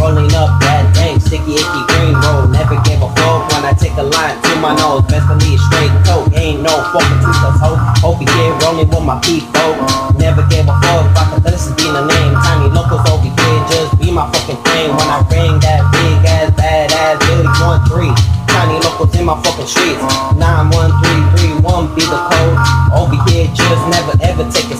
Rolling up that dank, sticky, icky green roll. Never gave a fuck when I take a line to my nose. Best believe straight coke, ain't no fucking toothless hoe. Hope you get rolling with my people. Never gave a fuck about the this be the name. Tiny locals over here, just be my fucking thing. When I ring that big ass, bad ass, Billy one three. Tiny locals in my fucking streets. 91331 be the code. Over here, just never ever take it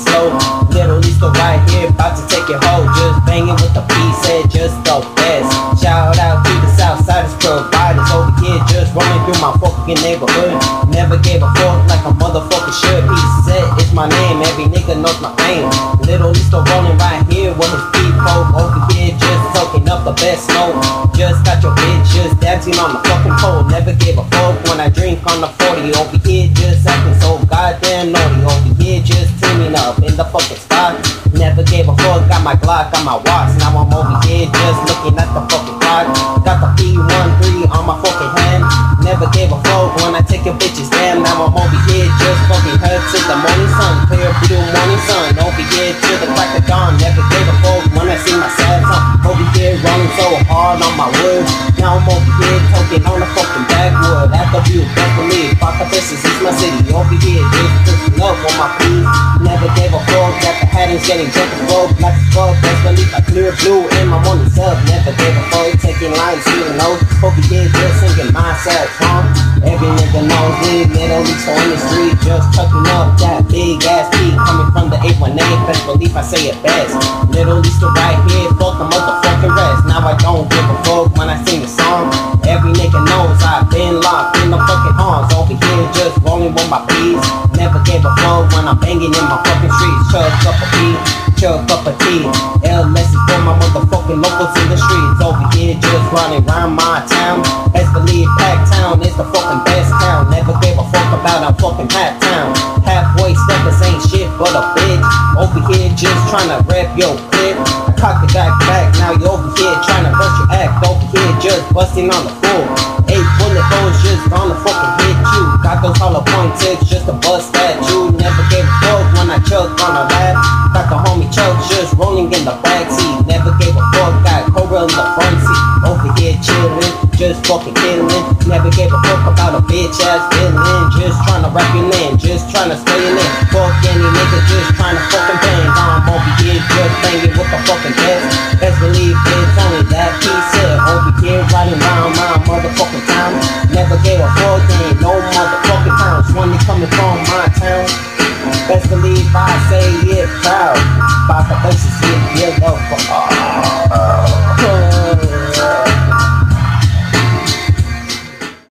Little right here, about to take it home. Just banging with the piece, said just the best. Shout out to the south siders providers over here, just running through my fucking neighborhood. Never gave a fuck like a motherfucker should. He said it's my name, every nigga knows my name. Lil Listo rolling right here with his people over here, just soaking up the best smoke. Just got your bitch just dancing on the fucking pole. Never gave a fuck when I drink on the 40 over here, just acting so goddamn naughty over here, just up in the fucking spot. Never gave a fuck, got my Glock on my watch. Now I'm over here just looking at the fucking clock. Got the P13 on my fucking hand. Never gave a fuck when I take your bitches damn. Now I'm over here just fucking her to the morning sun. Clear blue morning sun. Over here till the crack of dawn. Never gave a fuck when I see my sad song. Over here rolling so hard on my wood. Now I'm over here talking on the fucking backwood. After view, best believe. Fuck this is my city. Over here just pushing up on my feet. Never gave a fuck that the hat is getting and broke. Like a fuck, best believe I clear blue in my morning sub. Never gave a fuck taking lines, stealing notes. Over here just singing my sad song. Every nigga knows me. Middle East on the street, just chucking up that big ass beat coming from the 818. Best believe I say it best. Lil Listo right here, Never gave a fuck when I'm banging in my fucking streets. Chug up a beat, chug up a tea. LS is for my motherfucking locals in the streets. Over here just running around my town. Best believe Pack Town is the fucking best town. Never gave a fuck about a fucking Pat Town. Halfway steppers ain't shit but a bitch. Over here just trying to rap your clip. Cock the back back, now you over here trying to bust your act. Over here just busting on the floor. Eight bullet holes just gonna fucking hit you. Got those hollow point tips just to bust just fucking killin'. Never gave a fuck about a bitch ass villain. Just tryna rap your name, just tryna stay in it. Fuck any nigga, just tryna fucking bang. I'm over here just banging with the fucking best. Best believe it's only that piece said. Over here riding around my motherfucking town. Never gave a fuck, ain't no motherfucking pounds. When they coming from my town. Best believe I say it proud. By the places